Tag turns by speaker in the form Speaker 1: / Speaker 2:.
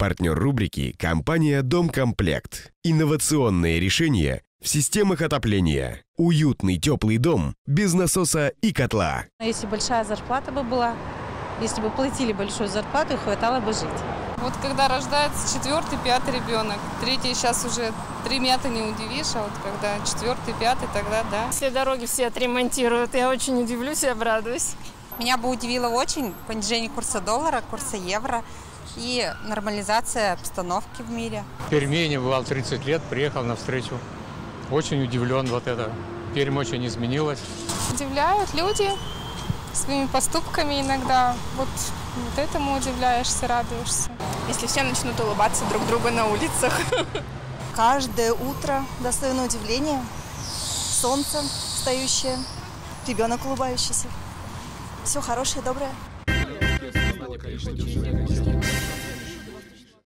Speaker 1: Партнер рубрики – компания «Домкомплект». Инновационные решения в системах отопления. Уютный теплый дом без насоса и котла.
Speaker 2: Если большая зарплата бы была, если бы платили большую зарплату, хватало бы жить.
Speaker 3: Вот когда рождается четвертый, пятый ребенок, третий сейчас уже три мяты не удивишь, а вот когда четвертый, пятый, тогда да.
Speaker 4: Все дороги все отремонтируют, я очень удивлюсь и обрадуюсь.
Speaker 5: Меня бы удивило очень понижение курса доллара, курса евро и нормализация обстановки в мире.
Speaker 6: В Перми бывал 30 лет, приехал на встречу. Очень удивлен вот это. Пермь очень изменилась.
Speaker 3: Удивляют люди своими поступками иногда. Вот, вот этому удивляешься, радуешься.
Speaker 4: Если все начнут улыбаться друг другу на улицах.
Speaker 7: Каждое утро достойно удивления. Солнце встающее, ребенок улыбающийся. Все хорошее, доброе количество